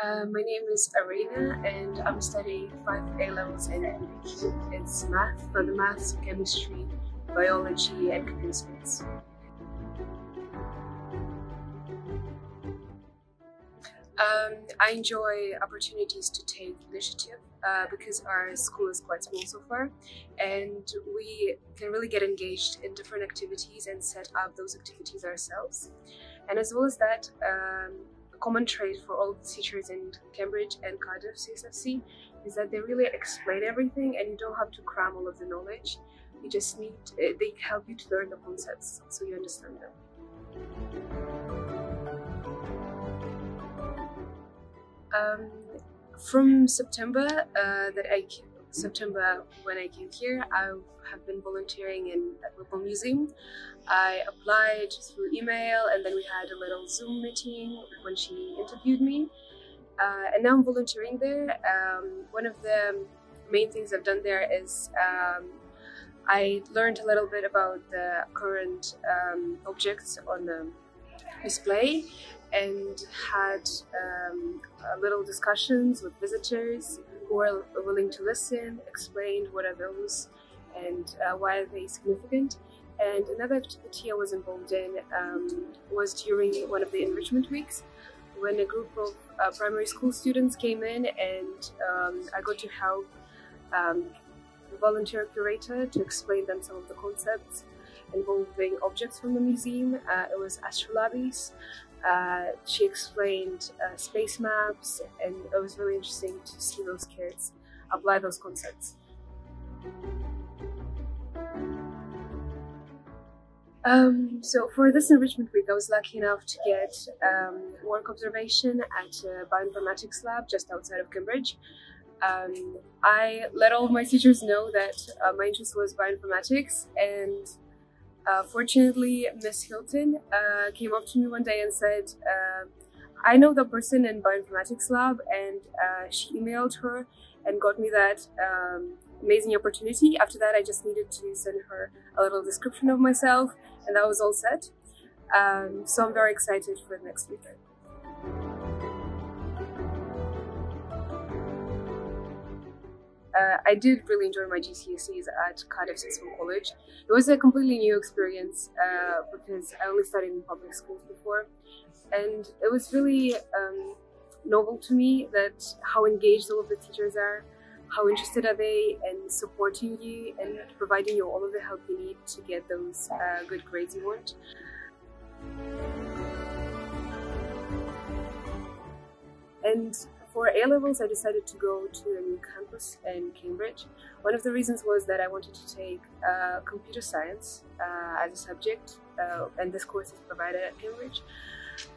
Uh, my name is Arina and I'm studying 5 A levels in MBQ. It's math further maths, chemistry, biology, and computer science. Um, I enjoy opportunities to take initiative uh, because our school is quite small so far, and we can really get engaged in different activities and set up those activities ourselves. And as well as that, um, common trait for all the teachers in Cambridge and Cardiff CSFC is that they really explain everything, and you don't have to cram all of the knowledge. You just need uh, they help you to learn the concepts so you understand them. Um, from September uh, that I September when I came here, I have been volunteering in at local museum. I applied through email, and then we had a little Zoom meeting when she interviewed me. Uh, and now I'm volunteering there. Um, one of the main things I've done there is um, I learned a little bit about the current um, objects on the display and had um, little discussions with visitors were willing to listen, explained what are those and uh, why are they significant. And another activity I was involved in um, was during one of the enrichment weeks when a group of uh, primary school students came in and um, I got to help um, the volunteer curator to explain them some of the concepts involving objects from the museum. Uh, it was astrolabes. Uh, she explained uh, space maps, and it was really interesting to see those kids apply those concepts. Um, so for this enrichment week, I was lucky enough to get um, work observation at a bioinformatics lab just outside of Cambridge. Um, I let all of my teachers know that uh, my interest was bioinformatics and uh, fortunately, Miss Hilton uh, came up to me one day and said, uh, I know the person in bioinformatics lab, and uh, she emailed her and got me that um, amazing opportunity. After that, I just needed to send her a little description of myself, and that was all set. Um, so I'm very excited for the next weekend. Uh, I did really enjoy my GCSEs at Cardiff Sixth Form College. It was a completely new experience uh, because I only studied in public schools before, and it was really um, novel to me that how engaged all of the teachers are, how interested are they in supporting you and providing you all of the help you need to get those uh, good grades you want. And for A levels, I decided to go to a new campus in Cambridge. One of the reasons was that I wanted to take uh, computer science uh, as a subject, uh, and this course is provided at Cambridge.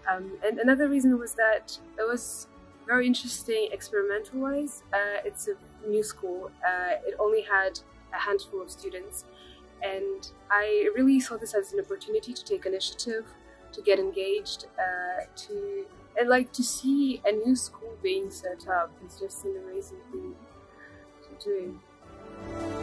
Um, and another reason was that it was very interesting experimental wise. Uh, it's a new school, uh, it only had a handful of students, and I really saw this as an opportunity to take initiative, to get engaged, uh, to and like to see a new school being set up is just an amazing thing to do.